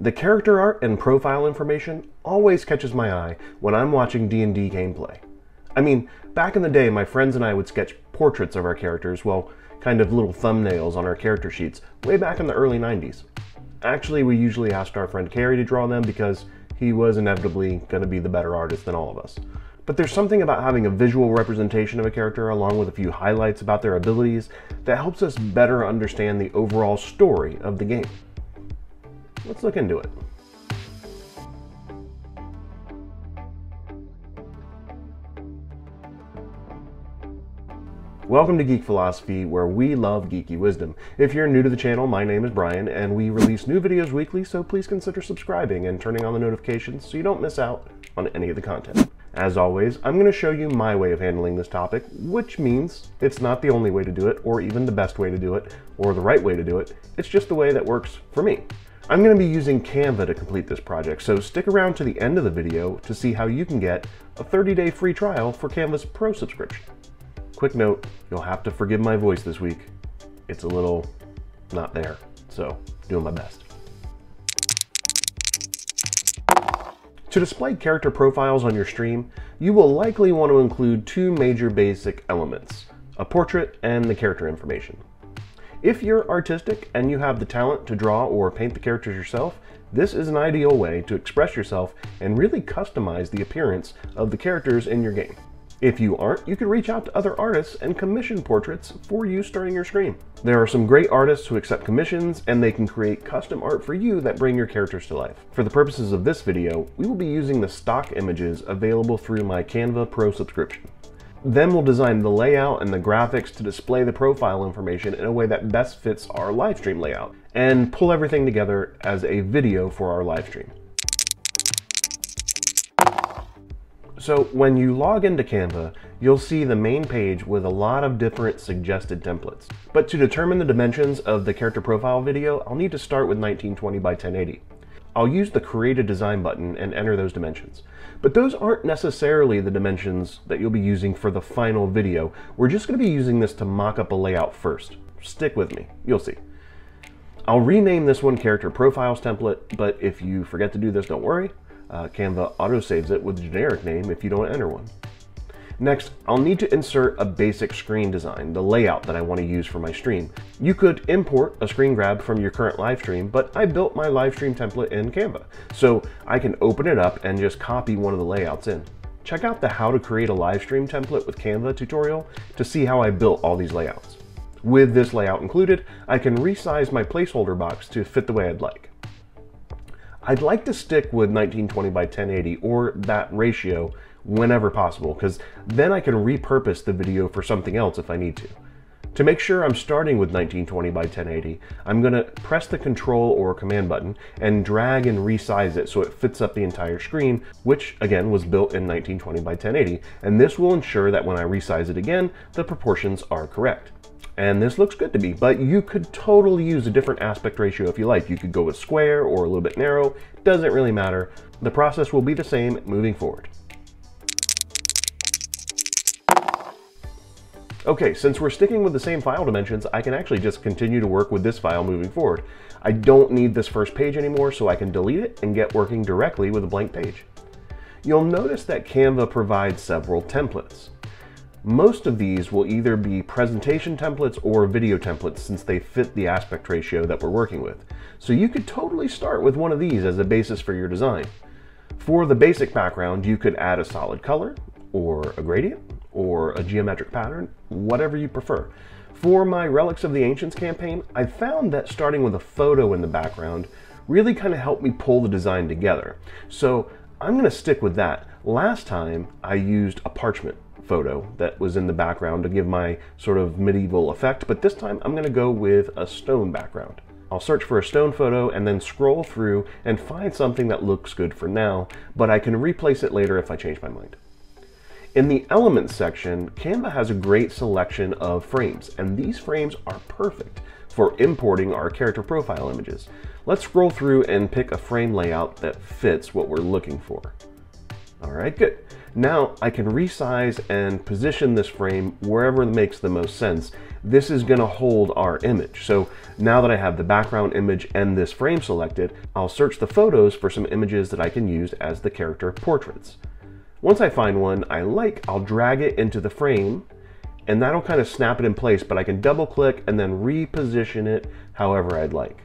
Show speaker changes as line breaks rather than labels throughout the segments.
The character art and profile information always catches my eye when I'm watching D&D gameplay. I mean, back in the day, my friends and I would sketch portraits of our characters, well, kind of little thumbnails on our character sheets, way back in the early 90s. Actually, we usually asked our friend Carrie to draw them because he was inevitably going to be the better artist than all of us. But there's something about having a visual representation of a character along with a few highlights about their abilities that helps us better understand the overall story of the game. Let's look into it. Welcome to Geek Philosophy, where we love geeky wisdom. If you're new to the channel, my name is Brian, and we release new videos weekly, so please consider subscribing and turning on the notifications so you don't miss out on any of the content. As always, I'm going to show you my way of handling this topic, which means it's not the only way to do it, or even the best way to do it, or the right way to do it. It's just the way that works for me. I'm going to be using Canva to complete this project, so stick around to the end of the video to see how you can get a 30-day free trial for Canva's Pro subscription. Quick note, you'll have to forgive my voice this week. It's a little not there, so doing my best. To display character profiles on your stream, you will likely want to include two major basic elements, a portrait and the character information. If you're artistic and you have the talent to draw or paint the characters yourself, this is an ideal way to express yourself and really customize the appearance of the characters in your game. If you aren't, you can reach out to other artists and commission portraits for you starting your stream. There are some great artists who accept commissions and they can create custom art for you that bring your characters to life. For the purposes of this video, we will be using the stock images available through my Canva Pro subscription. Then we'll design the layout and the graphics to display the profile information in a way that best fits our live stream layout and pull everything together as a video for our live stream. So when you log into Canva, you'll see the main page with a lot of different suggested templates. But to determine the dimensions of the character profile video, I'll need to start with 1920 by 1080. I'll use the create a design button and enter those dimensions. But those aren't necessarily the dimensions that you'll be using for the final video. We're just gonna be using this to mock up a layout first. Stick with me, you'll see. I'll rename this one character profiles template, but if you forget to do this, don't worry uh, Canva autosaves it with a generic name if you don't enter one. Next, I'll need to insert a basic screen design, the layout that I want to use for my stream. You could import a screen grab from your current live stream, but I built my live stream template in Canva, so I can open it up and just copy one of the layouts in. Check out the how to create a live stream template with Canva tutorial to see how I built all these layouts. With this layout included, I can resize my placeholder box to fit the way I'd like. I'd like to stick with 1920 by 1080 or that ratio whenever possible, because then I can repurpose the video for something else if I need to. To make sure I'm starting with 1920 by 1080, I'm going to press the control or command button and drag and resize it so it fits up the entire screen, which again was built in 1920 by 1080, and this will ensure that when I resize it again, the proportions are correct and this looks good to me, but you could totally use a different aspect ratio if you like. You could go with square or a little bit narrow, doesn't really matter. The process will be the same moving forward. Okay, since we're sticking with the same file dimensions, I can actually just continue to work with this file moving forward. I don't need this first page anymore, so I can delete it and get working directly with a blank page. You'll notice that Canva provides several templates. Most of these will either be presentation templates or video templates since they fit the aspect ratio that we're working with. So you could totally start with one of these as a basis for your design. For the basic background, you could add a solid color, or a gradient, or a geometric pattern, whatever you prefer. For my Relics of the Ancients campaign, I found that starting with a photo in the background really kind of helped me pull the design together. So I'm going to stick with that. Last time I used a parchment photo that was in the background to give my sort of medieval effect, but this time I'm gonna go with a stone background. I'll search for a stone photo and then scroll through and find something that looks good for now, but I can replace it later if I change my mind. In the Elements section, Canva has a great selection of frames, and these frames are perfect for importing our character profile images. Let's scroll through and pick a frame layout that fits what we're looking for. All right, good. Now I can resize and position this frame wherever makes the most sense. This is gonna hold our image. So now that I have the background image and this frame selected, I'll search the photos for some images that I can use as the character portraits. Once I find one I like, I'll drag it into the frame and that'll kind of snap it in place, but I can double click and then reposition it however I'd like.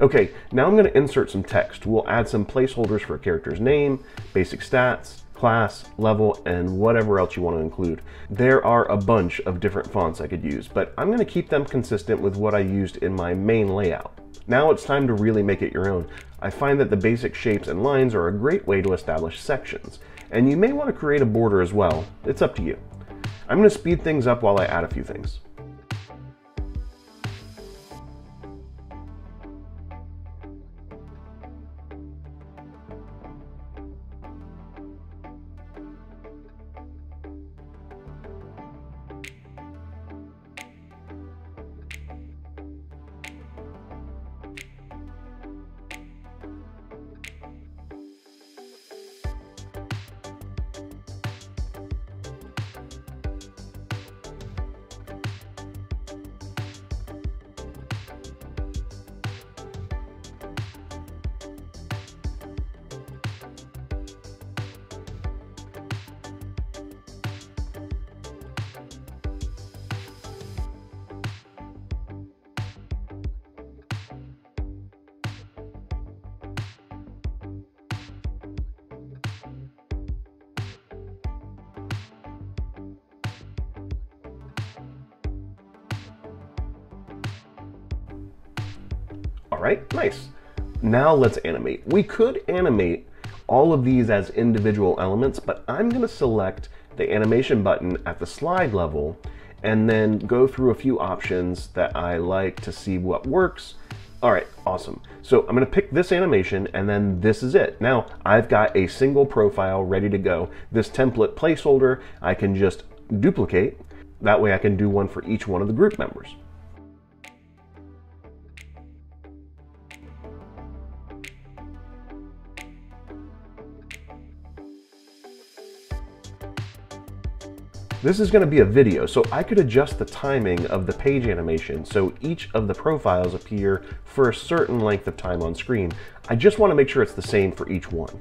Okay, now I'm gonna insert some text. We'll add some placeholders for a character's name, basic stats, class, level, and whatever else you want to include. There are a bunch of different fonts I could use, but I'm going to keep them consistent with what I used in my main layout. Now it's time to really make it your own. I find that the basic shapes and lines are a great way to establish sections, and you may want to create a border as well. It's up to you. I'm going to speed things up while I add a few things. Right, nice. Now let's animate. We could animate all of these as individual elements, but I'm gonna select the animation button at the slide level and then go through a few options that I like to see what works. All right, awesome. So I'm gonna pick this animation and then this is it. Now I've got a single profile ready to go. This template placeholder I can just duplicate. That way I can do one for each one of the group members. This is going to be a video, so I could adjust the timing of the page animation so each of the profiles appear for a certain length of time on screen. I just want to make sure it's the same for each one.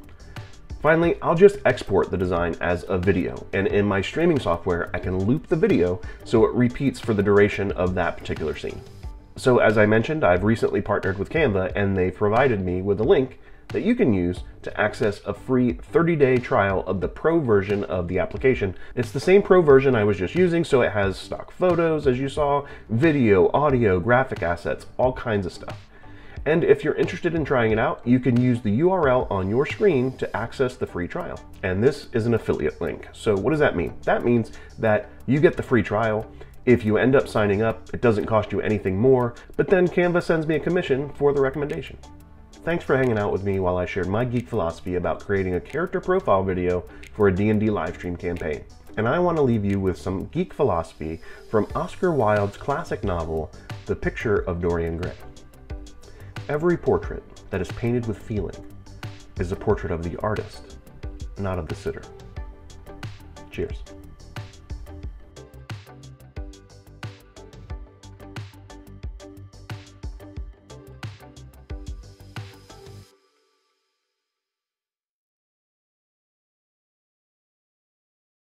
Finally, I'll just export the design as a video, and in my streaming software, I can loop the video so it repeats for the duration of that particular scene. So as I mentioned, I've recently partnered with Canva, and they provided me with a link that you can use to access a free 30-day trial of the pro version of the application. It's the same pro version I was just using, so it has stock photos, as you saw, video, audio, graphic assets, all kinds of stuff. And if you're interested in trying it out, you can use the URL on your screen to access the free trial. And this is an affiliate link. So what does that mean? That means that you get the free trial. If you end up signing up, it doesn't cost you anything more, but then Canva sends me a commission for the recommendation. Thanks for hanging out with me while I shared my geek philosophy about creating a character profile video for a D&D livestream campaign. And I want to leave you with some geek philosophy from Oscar Wilde's classic novel, The Picture of Dorian Gray. Every portrait that is painted with feeling is a portrait of the artist, not of the sitter. Cheers.